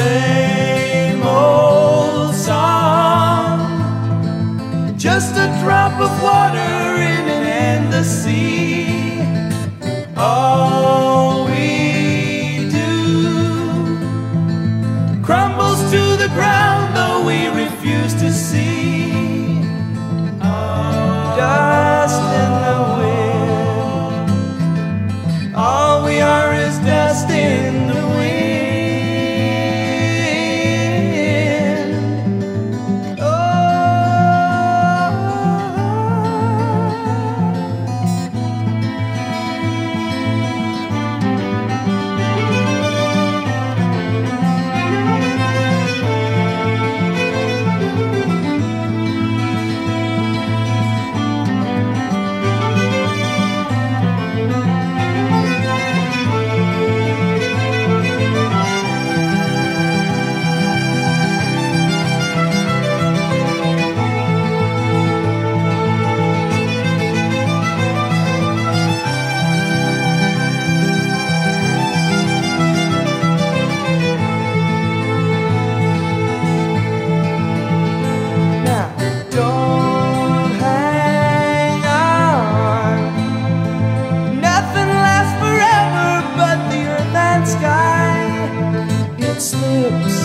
same old song. Just a drop of water in an endless sea. All we do crumbles to the ground, though we refuse to see. teus